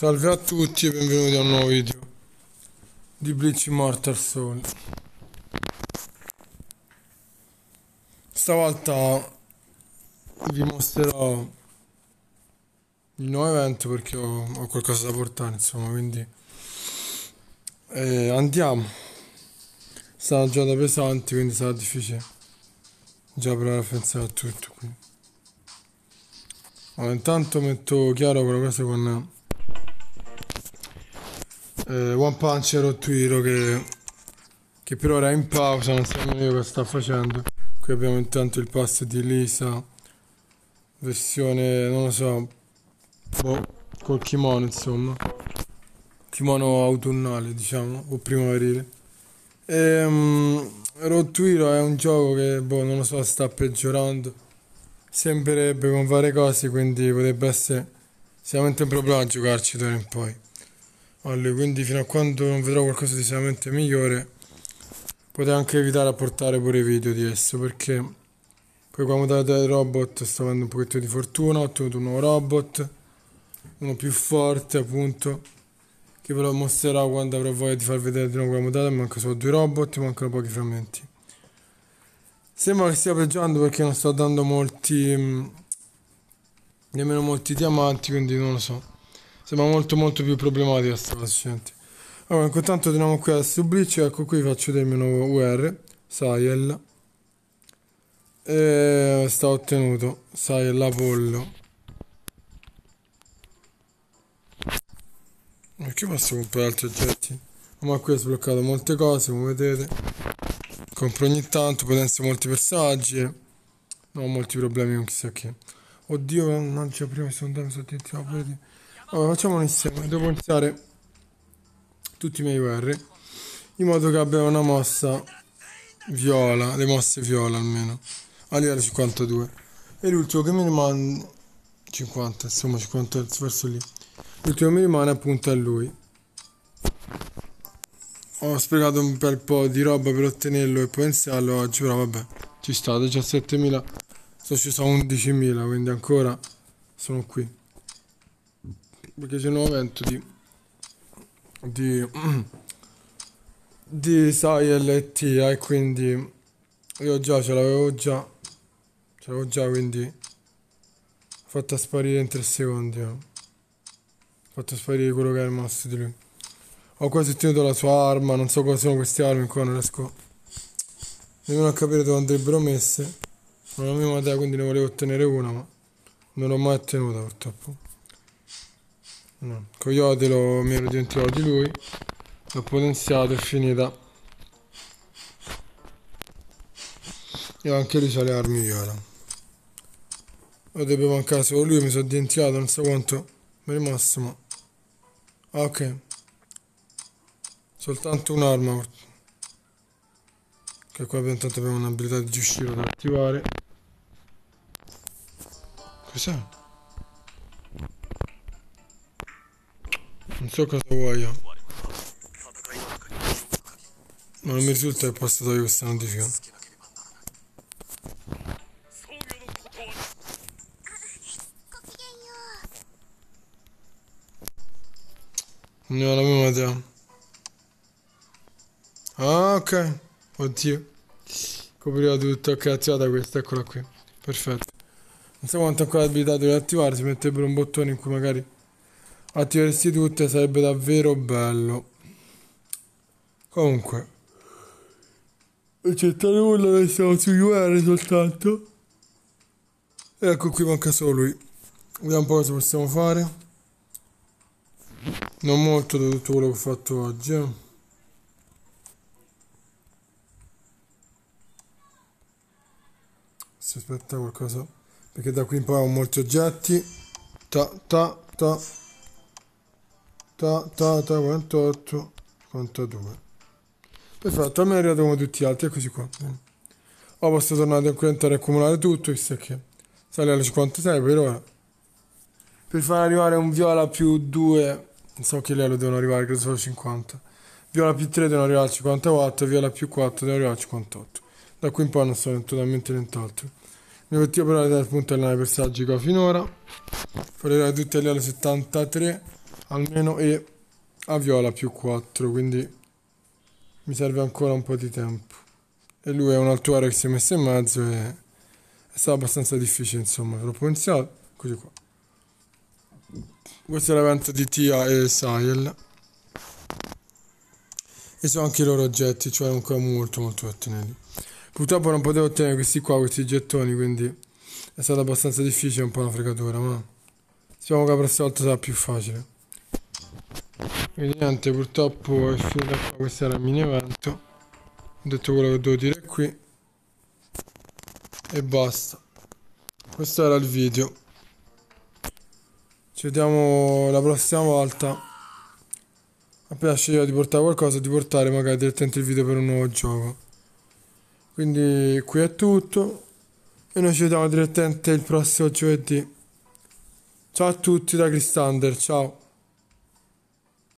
Salve a tutti e benvenuti a un nuovo video di Bleach Immortal Soul. Stavolta vi mostrerò il nuovo evento perché ho, ho qualcosa da portare insomma quindi eh, andiamo. Sarà giornata pesante quindi sarà difficile già provare a pensare a tutto qui. Allora, intanto metto chiaro quella cosa con eh, One Punch e Rottuiro che, che per ora è in pausa, non so nemmeno cosa sta facendo. Qui abbiamo intanto il pass di Lisa, versione, non lo so, boh, col kimono insomma. Kimono autunnale diciamo, o primaverile. E, um, Rottuiro è un gioco che, boh, non lo so, sta peggiorando. Sembrerebbe con varie cose, quindi potrebbe essere sicuramente un problema giocarci d'ora in poi. Allora, quindi fino a quando non vedrò qualcosa di sicuramente migliore, potete anche evitare a portare pure video di esso, perché poi qua modalità del robot sto avendo un pochettino di fortuna, ho ottenuto un nuovo robot, uno più forte appunto, che ve lo mostrerò quando avrò voglia di far vedere di nuovo la modalità, manca solo due robot, mancano pochi frammenti. Sembra che stia peggiorando perché non sto dando molti, mm, nemmeno molti diamanti, quindi non lo so. Sembra molto molto più problematica questa cosa, Allora, intanto torniamo qui a Sublic, ecco qui faccio del nuovo UR, Saiel. E sta ottenuto, Saiel Apollo. Perché posso comprare altri oggetti? Ma qui ho sbloccato molte cose, come vedete. Compro ogni tanto, potenza molti personaggi. Non ho molti problemi con chissà che. Oddio, mannaggia, prima sono andato, mi sono dimenticato allora, facciamo insieme. Devo iniziare tutti i miei guerri. In modo che abbiano una mossa viola, le mosse viola almeno. A livello 52. E l'ultimo che mi rimane... 50, insomma 50 verso lì. L'ultimo che mi rimane appunto è lui. Ho sprecato un bel po' di roba per ottenerlo e potenziarlo oggi, però vabbè, ci sta, 17.000, sto sceso a 11.000, quindi ancora sono qui perché c'è un evento di di di sai LT e quindi io già ce l'avevo già ce l'avevo già quindi fatta sparire in tre secondi ho fatto sparire quello che è rimasto di lui. Ho quasi ottenuto la sua arma non so cosa sono queste armi qua non riesco nemmeno a capire dove andrebbero messe. Non ho la mia idea quindi ne volevo ottenere una ma non l'ho mai ottenuta purtroppo No. Coyote lo, mi ero dimenticato di lui. L'ho potenziato, è finita. E anche lui c'ha le armi viola. Lo deve mancare solo lui, mi sono dimenticato, non so quanto mi è rimasto, ma... Ah, ok. Soltanto un'arma. Che qua intanto abbiamo un'abilità di Jushiro da attivare. Cos'è? Non so cosa voglio. Ma non mi risulta che possa togliere questa notifica. Ho la mia idea. Ah, ok. Oddio. Copriva tutto. Ok, attivata questa, eccola qui. Perfetto. Non so quanto ancora abilità deve attivare, si metterebbe un bottone in cui magari attiversi tutte sarebbe davvero bello. Comunque non c'è nulla adesso siamo su UR soltanto. E ecco qui manca solo lui. Vediamo un po' cosa possiamo fare. Non molto da tutto quello che ho fatto oggi eh. si aspetta qualcosa perché da qui in poi ho molti oggetti. Ta ta ta ta ta ta 48 52 perfetto a me arrivato come tutti gli altri eccoci qua. Ho posso tornare a incrementare e accumulare tutto visto che. Sale alle 56 per ora per far arrivare un viola più 2 non so che livello devono arrivare credo solo 50 viola più 3 devono arrivare al 54 viola più 4 devono arrivare al 58 da qui in poi non so totalmente nient'altro. Il mio obiettivo però è appunto allenare i personaggi qua finora. Fare arrivare tutti a livello 73 almeno e a viola più 4 quindi mi serve ancora un po' di tempo. E lui è un altuario che si è messo in mezzo e è stato abbastanza difficile insomma. Troppo iniziato così qua. Questo è l'evento di Tia e Sahel. E sono anche i loro oggetti cioè comunque molto molto da ottenerli purtroppo non potevo ottenere questi qua questi gettoni quindi è stato abbastanza difficile un po' una fregatura ma speriamo che la prossima volta sarà più facile quindi niente purtroppo è finita qua questo era il mini evento ho detto quello che devo dire qui. E basta. Questo era il video. Ci vediamo la prossima volta. Appena sceglierò di portare qualcosa di portare magari direttamente il video per un nuovo gioco. Quindi qui è tutto. E noi ci vediamo direttamente il prossimo giovedì. Ciao a tutti da Cristander ciao